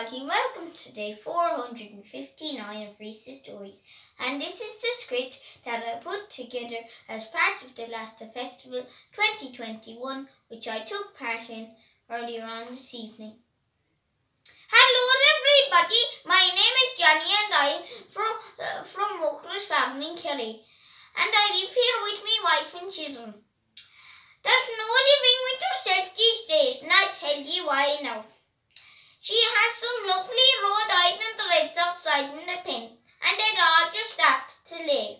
everybody, welcome to day 459 of Rhys's Stories. And this is the script that I put together as part of the Lasta Festival 2021, which I took part in earlier on this evening. Hello everybody, my name is Johnny and I from, uh, from Muckross Farm in Kerry. And I live here with my wife and children. There's no living with herself these days, and I'll tell you why now. She has some lovely Rhode Island reds outside in the pen, and all just started to lay.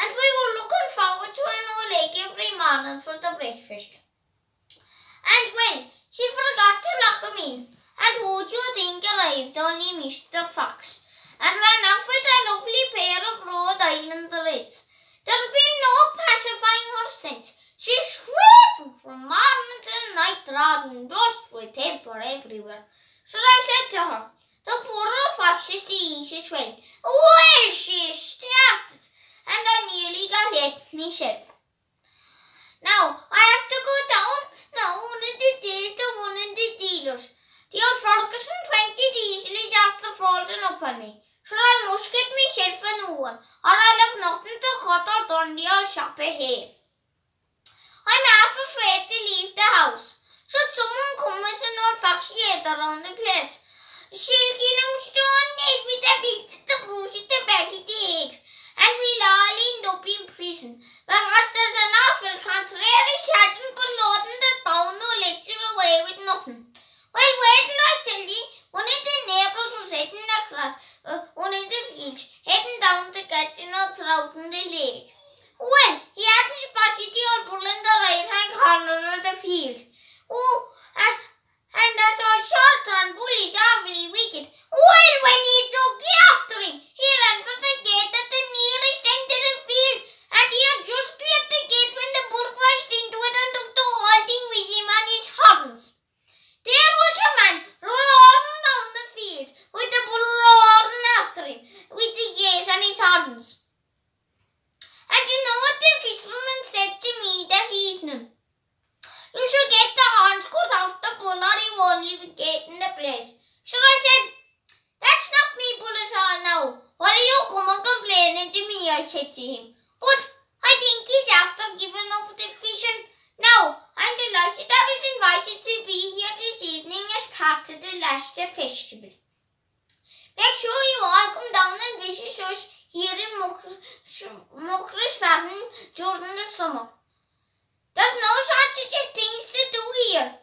And we were looking forward to an old egg every morning for the breakfast. And when she forgot to lock them in, and who do you think arrived? Only Mr. Fox, and ran off with a lovely pair of Rhode Island reds. There's been no pacifying her since. She's sweeping from morning till night, rotten dust with temper everywhere. So I said to her, the poor old fox is the easiest way. Well, she started, and I nearly got hit myself. Now, I have to go down now one of the days to one of the dealers. The old Ferguson 20 diesel is after falling up on me. So I must get myself a new one, or I'll have nothing to cut or done the old shop ahead. I'm half afraid to leave the house. Should someone come as an old fox yet around the place? She'll kill him stone dead with a beat at the bruise at the back of the head. And we'll all end up in prison. Because there's an awful contrary sergeant below in the town who lets you away with nothing. Well, wait till I tell you, one of the neighbours was heading across uh, one of the fields, heading down to catch an old trout in the lake. Well, he had to spotted the old bull in the right hand corner of the field. Oh, uh, and that old short and bull is awfully wicked. Well, when he took after him, he ran for the gate at the nearest end of the field, and he had just left the gate when the bull crashed into it and took the whole thing with him on his horns. There was a man roaring down the field with the bull roaring after him with the gate horns. And you know what the fisherman said to me that evening? You should get the horns cut off the bull or he won't leave a gate in the place. So I said, That's not me bull at all now. What are you coming complaining to me? I said to him. But I think he's after giving up the fishing. Now, I'm delighted I was invited to be here this evening as part of the Lasta Festival. Make sure you all come down and visit us here in Farm during the summer. There's no shortage of things to do here,